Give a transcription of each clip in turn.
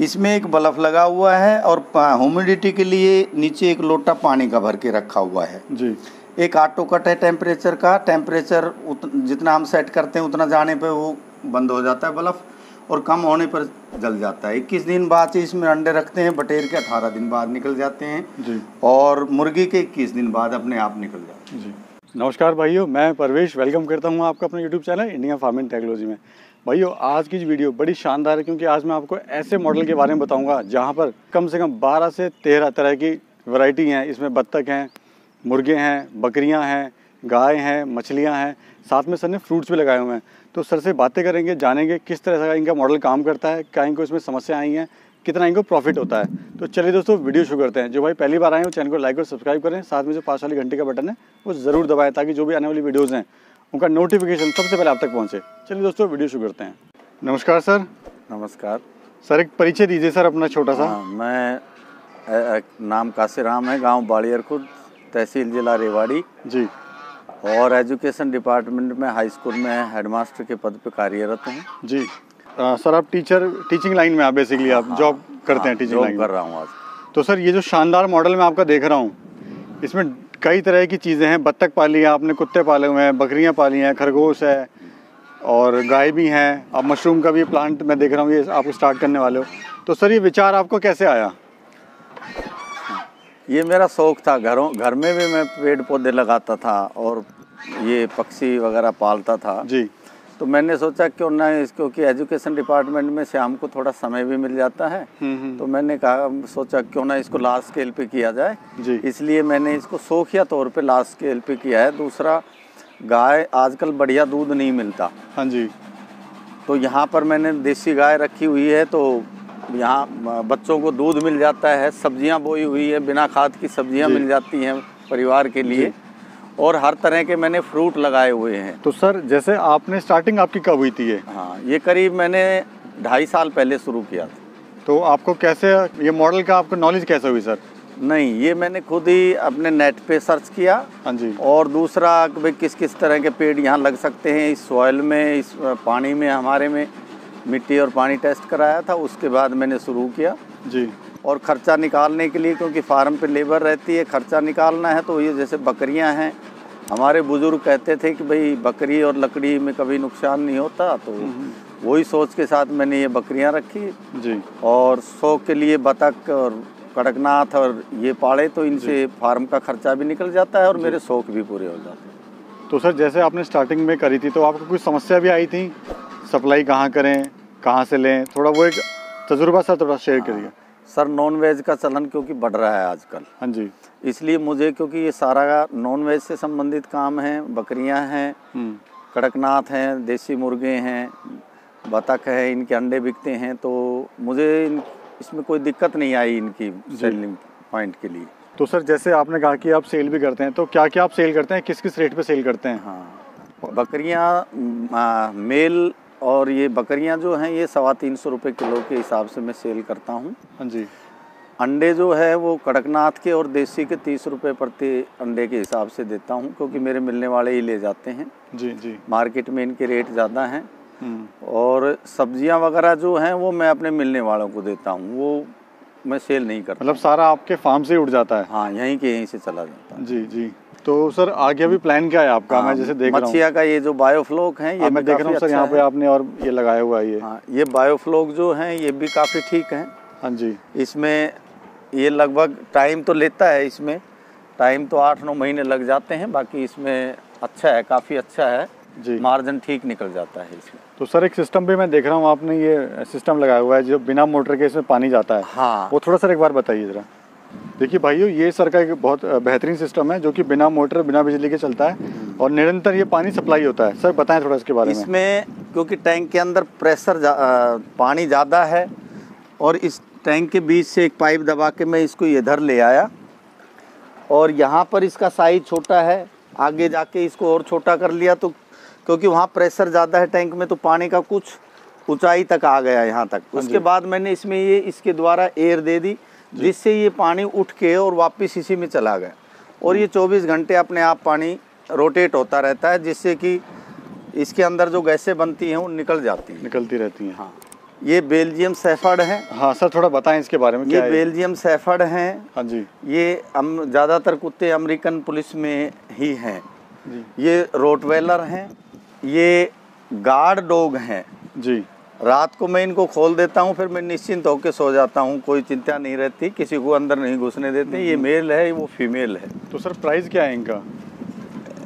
इसमें एक बल्ब लगा हुआ है और ह्यूमिडिटी के लिए नीचे एक लोटा पानी का भर के रखा हुआ है। जी। एक ऑटो कट है टेम्परेचर का टेम्परेचर जितना हम सेट करते हैं उतना जाने पे वो बंद हो जाता है बल्ब और कम होने पर जल जाता है। इक्कीस दिन बाद से इसमें अंडे रखते हैं बटेर के अठारह दिन बाद निकल जाते हैं जी। और मुर्गी के इक्कीस दिन बाद अपने आप निकल जाते हैं। जी। नमस्कार भाइयों मैं परवेश वेलकम करता हूँ आपका अपने YouTube channel India farming technology में। भाइयों आज की वीडियो बड़ी शानदार है, क्योंकि आज मैं आपको ऐसे मॉडल के बारे में बताऊँगा, जहाँ पर कम से कम 12 से 13 तरह की वैरायटी हैं। इसमें बत्तख हैं, मुर्गे हैं, बकरियाँ हैं, गाय हैं, मछलियाँ हैं। साथ में सर ने फ्रूट्स भी लगाए हुए हैं। तो सर से बातें करेंगे, जानेंगे किस तरह से इनका मॉडल काम करता है, क्या इनको इसमें समस्या आई हैं, कितना इनको प्रॉफिट होता है। तो चलिए दोस्तों वीडियो शुरू करते हैं। जो भाई पहली बार आए हो चैनल को लाइक और सब्सक्राइब करें। साथ में जो पास वाली घंटे का बटन है, वो ज़रूर दबाएँ, ताकि जो भी आने वाली वीडियोज़ हैं उनका नोटिफिकेशन सबसे पहले आप तक पहुँचे। चलिए दोस्तों वीडियो शुरू करते हैं। नमस्कार सर। नमस्कार। सर एक परिचय दीजिए सर अपना छोटा सा। हाँ, मैं अ, नाम काशीराम है गाँव बाड़ियर खुद तहसील जिला रेवाड़ी। जी। और एजुकेशन डिपार्टमेंट में हाई स्कूल में हेडमास्टर के पद पर कार्यरत हूँ। जी। आ, सर आप टीचर टीचिंग लाइन में आप बेसिकली आप जॉब करते हैं हाँ, टीचिंग लाइन कर रहा हूँ आज। तो सर ये जो शानदार मॉडल मैं आपका देख रहा हूँ इसमें कई तरह की चीज़ें हैं। बत्तख पाली है आपने कुत्ते पाले हुए हैं बकरियाँ पाली हैं खरगोश है और गाय भी हैं। अब मशरूम का भी प्लांट मैं देख रहा हूँ ये आप स्टार्ट करने वाले हो। तो सर ये विचार आपको कैसे आया? ये मेरा शौक था घरों घर में भी मैं पेड़ पौधे लगाता था और ये पक्षी वगैरह पालता था। जी। तो मैंने सोचा क्यों ना इस क्योंकि एजुकेशन डिपार्टमेंट में शाम को थोड़ा समय भी मिल जाता है। हम्म, हम्म, तो मैंने कहा सोचा क्यों ना इसको लार्ज स्केल पे किया जाए। इसलिए मैंने इसको शौकिया तौर पे लार्ज स्केल पे किया है। दूसरा गाय आजकल बढ़िया दूध नहीं मिलता। हाँ जी। तो यहाँ पर मैंने देसी गाय रखी हुई है तो यहाँ बच्चों को दूध मिल जाता है सब्ज़ियाँ बोई हुई है बिना खाद की सब्ज़ियाँ मिल जाती हैं परिवार के लिए। और हर तरह के मैंने फ्रूट लगाए हुए हैं। तो सर जैसे आपने स्टार्टिंग आपकी कब हुई थी ये? हाँ ये करीब मैंने ढाई साल पहले शुरू किया था। तो आपको कैसे ये मॉडल का आपको नॉलेज कैसे हुई सर? नहीं ये मैंने खुद ही अपने नेट पे सर्च किया। हाँ जी। और दूसरा भाई किस किस तरह के पेड़ यहाँ लग सकते हैं इस सॉयल में इस पानी में हमारे में मिट्टी और पानी टेस्ट कराया था उसके बाद मैंने शुरू किया। जी। और ख़र्चा निकालने के लिए क्योंकि फार्म पे लेबर रहती है ख़र्चा निकालना है तो ये जैसे बकरियाँ हैं। हमारे बुज़ुर्ग कहते थे कि भाई बकरी और लकड़ी में कभी नुकसान नहीं होता तो वही सोच के साथ मैंने ये बकरियाँ रखी। जी। और शौक के लिए बतख और कड़कनाथ और ये पाड़े तो इनसे फार्म का खर्चा भी निकल जाता है और मेरे शौक भी पूरे हो जाते हैं। तो सर जैसे आपने स्टार्टिंग में करी थी तो आपको कुछ समस्या भी आई थी? सप्लाई कहाँ करें कहाँ से लें? थोड़ा वो एक तजुर्बा सा थोड़ा शेयर करिए। सर नॉन वेज का चलन क्योंकि बढ़ रहा है आजकल। हाँ जी। इसलिए मुझे क्योंकि ये सारा नॉन वेज से संबंधित काम है बकरियाँ हैं हम्म, कड़कनाथ हैं देसी मुर्गे हैं बतख है इनके अंडे बिकते हैं तो मुझे इन, इसमें कोई दिक्कत नहीं आई इनकी सेलिंग पॉइंट के लिए। तो सर जैसे आपने कहा कि आप सेल भी करते हैं तो क्या क्या आप सेल करते हैं किस किस रेट पे सेल करते हैं? हाँ। बकरियाँ मेल और ये बकरियाँ जो हैं ये सवा तीन सौ रुपये किलो के हिसाब से मैं सेल करता हूँ। हाँ जी। अंडे जो है वो कड़कनाथ के और देसी के तीस रुपये प्रति अंडे के हिसाब से देता हूँ क्योंकि मेरे मिलने वाले ही ले जाते हैं। जी जी। मार्केट में इनके रेट ज़्यादा हैं। हम्म, और सब्ज़ियाँ वगैरह जो हैं वो मैं अपने मिलने वालों को देता हूँ। वो मैं सेल नहीं करता। मतलब सारा आपके फार्म से ही उठ जाता है? हाँ यहीं के यहीं से चला जाता है। जी जी। तो सर आगे अभी प्लान क्या है आपका? मैं जैसे देख रहा हूँ। का ये जो बायोफ्लोक है ये हाँ, मैं देख रहा हूँ सर अच्छा यहाँ पे है। आपने और ये लगाया हुआ है ये। हाँ ये बायोफ्लोक जो है ये भी काफ़ी ठीक है। हाँ जी। इसमें ये लगभग टाइम तो लेता है इसमें। टाइम तो आठ नौ महीने लग जाते हैं बाकी इसमें अच्छा है काफ़ी अच्छा है। मार्जिन ठीक निकल जाता है इसमें। तो सर एक सिस्टम भी मैं देख रहा हूँ आपने ये सिस्टम लगाया हुआ है जो बिना मोटर के इसमें पानी जाता है। हाँ। वो थोड़ा सर एक बार बताइए ज़रा। देखिए भाइयों ये सर का एक बहुत बेहतरीन सिस्टम है जो कि बिना मोटर बिना बिजली के चलता है और निरंतर ये पानी सप्लाई होता है। सर बताएँ थोड़ा इसके बारे में। इसमें क्योंकि टैंक के अंदर प्रेशर जा, अ, पानी ज़्यादा है और इस टैंक के बीच से एक पाइप दबा के मैं इसको इधर ले आया और यहाँ पर इसका साइज़ छोटा है आगे जाके इसको और छोटा कर लिया तो क्योंकि वहाँ प्रेशर ज़्यादा है टैंक में तो पानी का कुछ ऊंचाई तक आ गया यहाँ तक। उसके बाद मैंने इसमें ये इसके द्वारा एयर दे दी जिससे ये पानी उठ के और वापस इसी में चला गया। और ये 24 घंटे अपने आप पानी रोटेट होता रहता है जिससे कि इसके अंदर जो गैसें बनती हैं वो निकल जाती हैं। निकलती रहती हैं। हाँ। ये बेल्जियम सेफर्ड है। हाँ सर थोड़ा बताएँ इसके बारे में ये क्या है बेल्जियम सेफर्ड हैं। हाँ जी। ये अम, ज़्यादातर कुत्ते अमेरिकन पुलिस में ही हैं। ये रोटवेलर हैं। ये गार्ड डॉग हैं। जी। रात को मैं इनको खोल देता हूँ फिर मैं निश्चिंत होकर सो जाता हूँ। कोई चिंता नहीं रहती किसी को अंदर नहीं घुसने देते। ये मेल है वो फीमेल है। तो सर प्राइस क्या है इनका?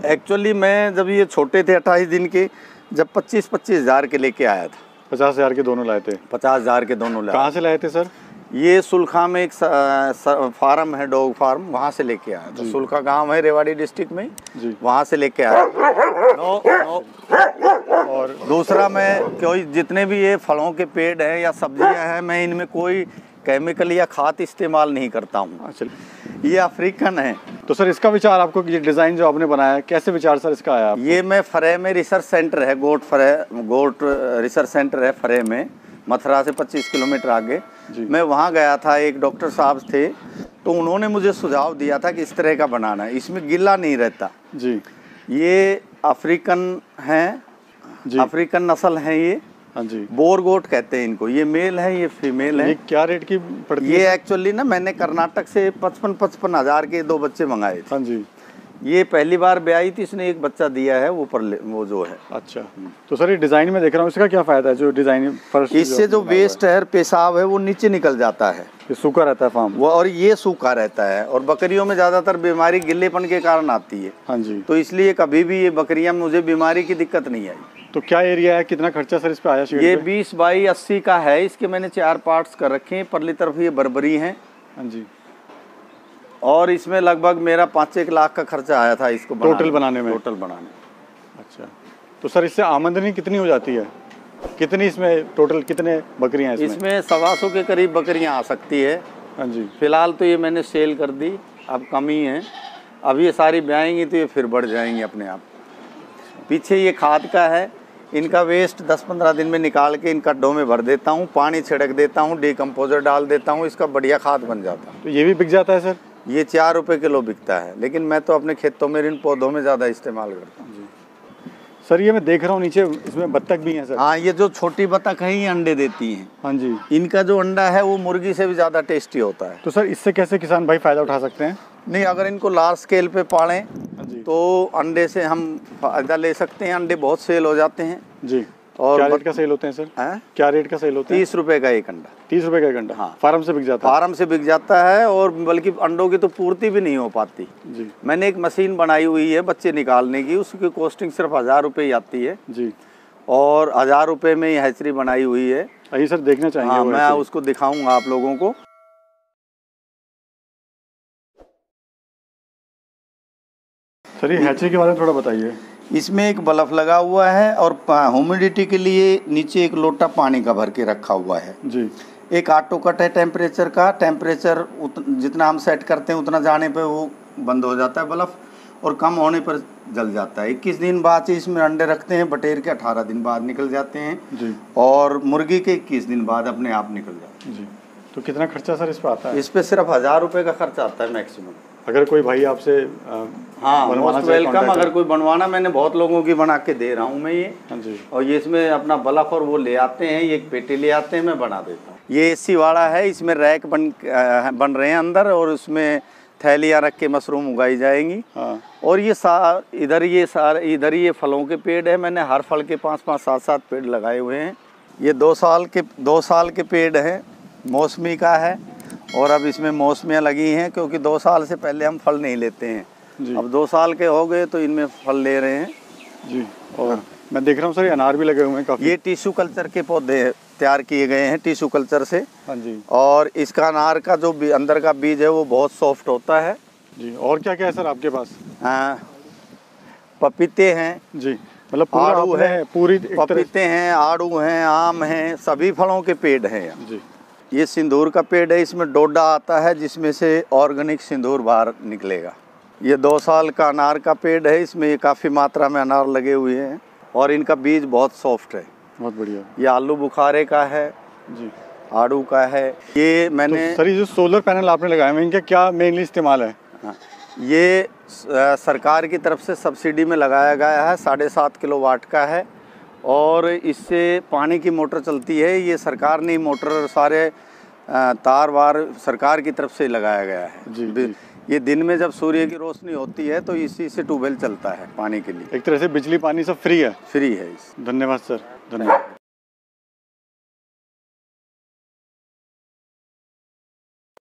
एक्चुअली मैं जब ये छोटे थे अट्ठाईस दिन के जब पच्चीस पच्चीस हज़ार के लेके आया था। पचास हज़ार के दोनों लाए थे? पचास हज़ार के दोनों लाया कहाँ से लाए थे सर? ये सुलखा में एक फार्म है डॉग फार्म वहाँ से लेके आया था। सुलखा गाँव है रेवाड़ी डिस्ट्रिक्ट में। जी। वहाँ से लेके आया नो, नो। और दूसरा मैं कोई जितने भी ये फलों के पेड़ हैं या सब्ज़ियाँ हैं मैं इनमें कोई केमिकल या खाद इस्तेमाल नहीं करता हूँ। अच्छा ये अफ्रीकन है। तो सर इसका विचार आपको ये डिज़ाइन जो आपने बनाया है कैसे विचार सर इसका आया ये मैं फरे में रिसर्च सेंटर है goat Farah goat research center है फरे में मथुरा से 25 किलोमीटर आगे। मैं वहाँ गया था एक डॉक्टर साहब थे तो उन्होंने मुझे सुझाव दिया था कि इस तरह का बनाना है इसमें गिल्ला नहीं रहता। जी। ये अफ्रीकन हैं अफ्रीकन नस्ल हैं ये। हाँ जी। बोर गोट कहते हैं इनको। ये मेल है ये फीमेल है। ये क्या रेट की पड़ती ये एक्चुअली ना मैंने कर्नाटक से पचपन पचपन हज़ार के दो बच्चे मंगाए थे। हाँ जी। ये पहली बार ब्याई थी इसने एक बच्चा दिया है वो पर वो जो है। अच्छा। तो सर ये डिज़ाइन में देख रहा हूँ इसका क्या फ़ायदा है जो डिज़ाइन फर्श इससे जो वेस्ट है पेशाब है वो नीचे निकल जाता है। ये सूखा रहता है फार्म? वो और ये सूखा रहता है और बकरियों में ज़्यादातर बीमारी गिल्लेपन के कारण आती है। हाँ जी। तो इसलिए कभी भी ये बकरियाँ मुझे बीमारी की दिक्कत नहीं आई। तो क्या एरिया है कितना खर्चा सर इस पे आया ये बीस बाई अस्सी का है इसके मैंने चार पार्ट्स कर रखे हैं परली तरफ़ ये बरबरी हैं। हाँ जी। और इसमें लगभग मेरा पाँच एक लाख का खर्चा आया था इसको टोटल बनाने में? टोटल बनाने। अच्छा। तो सर इससे आमदनी कितनी हो जाती है? कितनी इसमें टोटल कितने बकरियाँ हैं इसमें? इसमें सवा सौ के करीब बकरियाँ आ सकती है। हाँ जी। फ़िलहाल तो ये मैंने सेल कर दी अब कम ही है। अब ये सारी ब्याएँगी तो ये फिर बढ़ जाएँगी अपने आप। पीछे ये खाद का है इनका वेस्ट 10-15 दिन में निकाल के इन गड्ढों में भर देता हूँ पानी छिड़क देता हूँ डिकम्पोजर डाल देता हूँ इसका बढ़िया खाद बन जाता। है तो ये भी बिक जाता है सर? ये चार रुपये किलो बिकता है लेकिन मैं तो अपने खेतों में इन पौधों में ज़्यादा इस्तेमाल करता हूँ। सर ये मैं देख रहा हूँ नीचे इसमें बत्तख भी हैं सर। हाँ ये जो छोटी बतख है ये अंडे देती हैं। हाँ जी। इनका जो अंडा है वो मुर्गी से भी ज़्यादा टेस्टी होता है। तो सर इससे कैसे किसान भाई फ़ायदा उठा सकते हैं? नहीं अगर इनको लार्ज स्केल पे पालें हाँ तो अंडे से हम फ़ायदा ले सकते हैं अंडे बहुत सेल हो जाते हैं। जी। और क्या रेट का सेल होते हैं सर हैं? क्या रेट का सेल होता है? तीस रुपए का एक अंडा। तीस रुपए का एक घंटा हाँ। फार्म से बिक जाता है? फार्म से बिक जाता है और बल्कि अंडों की तो पूर्ति भी नहीं हो पाती। जी। मैंने एक मशीन बनाई हुई है बच्चे निकालने की उसकी कॉस्टिंग सिर्फ़ हज़ार रुपये ही आती है। जी। और हज़ार रुपये में ये हैचरी बनाई हुई है। आइए सर देखना चाहेंगे हाँ मैं उसको दिखाऊँगा आप लोगों को। सर ये हैचरी के बारे में थोड़ा बताइए। इसमें एक बल्ब लगा हुआ है और ह्यूमिडिटी के लिए नीचे एक लोटा पानी का भर के रखा हुआ है। जी। एक ऑटो कट है टेम्परेचर का टेम्परेचर जितना हम सेट करते हैं उतना जाने पे वो बंद हो जाता है बल्ब और कम होने पर जल जाता है। इक्कीस दिन बाद से इसमें अंडे रखते हैं बटेर के अठारह दिन बाद निकल जाते हैं जी। और मुर्गी के इक्कीस दिन बाद अपने आप निकल जाते हैं। जी। तो कितना खर्चा सर इस पर आता है? इस पर सिर्फ़ हज़ार रुपये का खर्चा आता है मैक्सिमम अगर कोई भाई आपसे हाँ मोस्ट वेलकम अगर कोई बनवाना मैंने बहुत लोगों की बना के दे रहा हूँ मैं ये। हाँ और ये इसमें अपना बलफ और वो ले आते हैं ये एक पेटी ले आते हैं मैं बना देता हूँ। ये एसी वाला है इसमें रैक बन बन रहे हैं अंदर और उसमें थैलियाँ रख के मशरूम उगाई जाएँगी। हाँ। और ये सा इधर ये सारे इधर ये फलों के पेड़ है मैंने हर फल के पाँच पाँच सात सात पेड़ लगाए हुए हैं। ये दो साल के दो साल के पेड़ हैं। मौसमी का है और अब इसमें मौसमियाँ लगी हैं क्योंकि दो साल से पहले हम फल नहीं लेते हैं। अब दो साल के हो गए तो इनमें फल ले रहे हैं। जी। और मैं देख रहा हूँ सर अनार भी लगे हुए हैं काफ़ी। ये टिश्यू कल्चर के पौधे तैयार किए गए हैं टिश्यू कल्चर से। हाँ जी। और इसका अनार का जो अंदर का बीज है वो बहुत सॉफ्ट होता है। जी और क्या क्या है सर आपके पास? हाँ, पपीते हैं। जी मतलब आड़ू है, पूरी पपीते हैं आड़ू हैं आम हैं सभी फलों के पेड़ हैं। जी। ये सिंदूर का पेड़ है इसमें डोडा आता है जिसमें से ऑर्गेनिक सिंदूर बाहर निकलेगा। ये दो साल का अनार का पेड़ है इसमें ये काफ़ी मात्रा में अनार लगे हुए हैं और इनका बीज बहुत सॉफ्ट है। बहुत बढ़िया। ये आलू बुखारे का है जी। आड़ू का है। ये मैंने तो सर ये जो सोलर पैनल आपने लगाए हैं इनका क्या मेनली इस्तेमाल है? हाँ, ये सरकार की तरफ़ से सब्सिडी में लगाया गया है साढ़े सात किलो वाट का है और इससे पानी की मोटर चलती है। ये सरकार ने मोटर सारे तार वार सरकार की तरफ़ से लगाया गया है। जी, जी। ये दिन में जब सूर्य की रोशनी होती है तो इसी से ट्यूबवेल चलता है पानी के लिए। एक तरह से बिजली पानी सब फ्री है? फ्री है धन्यवाद सर धन्यवाद।